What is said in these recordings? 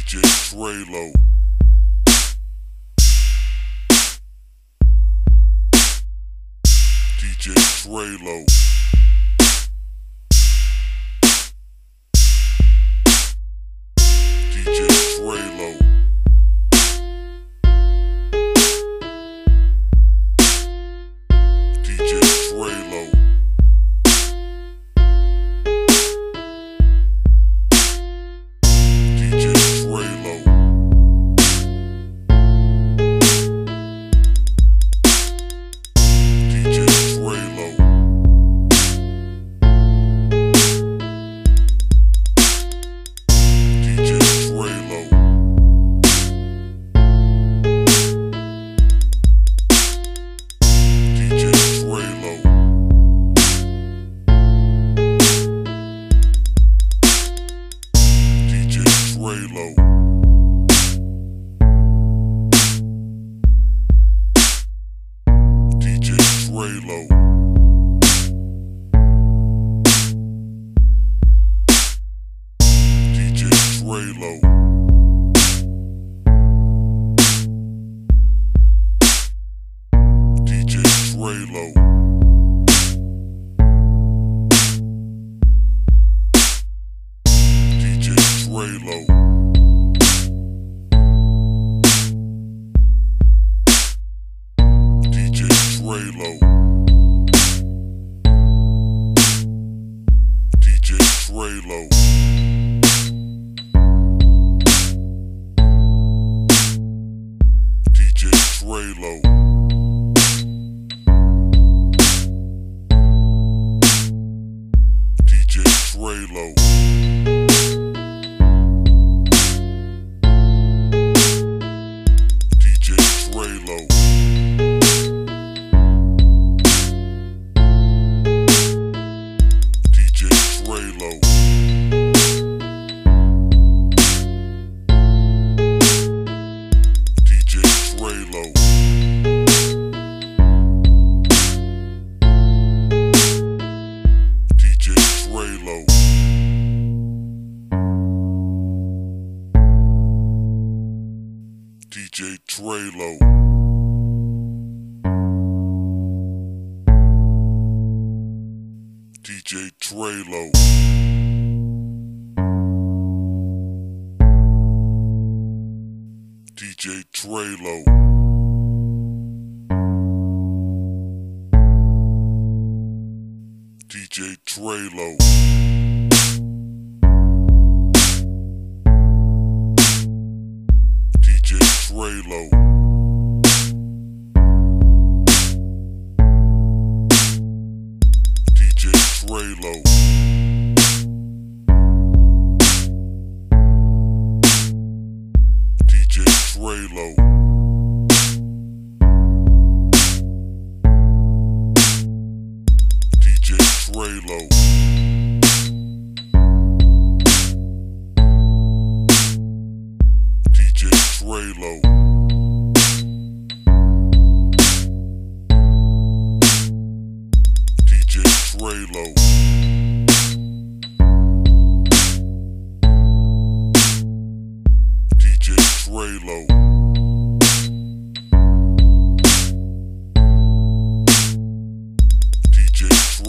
DJ Treylow, DJ Treylow. Raylo. Raylo. DJ Raylo. DJ Raylo. Raylo. DJ Raylo. DJ Raylo. DJ Raylo. Raylo. DJ Raylo. DJ Treylow. DJ Treylow. aka Draylo. DJ Draylo. DJ Draylo. DJ Draylo. Raylo. Raylo. DJ Raylo. DJ Raylo. DJ Raylo.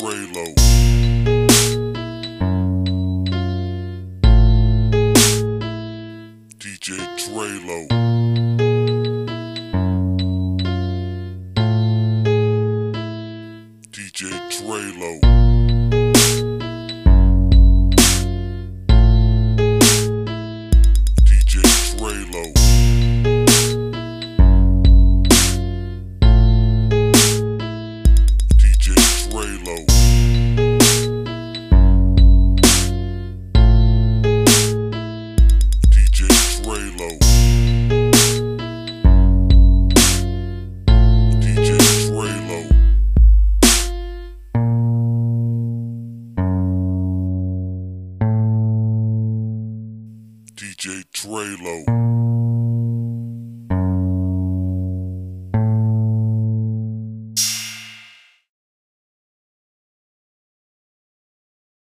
Raylo. DJ Treylow. DJ Treylow. DJ Drelo. Treylow.